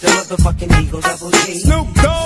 the motherfucking Eagle Double G. Snoop Dogg.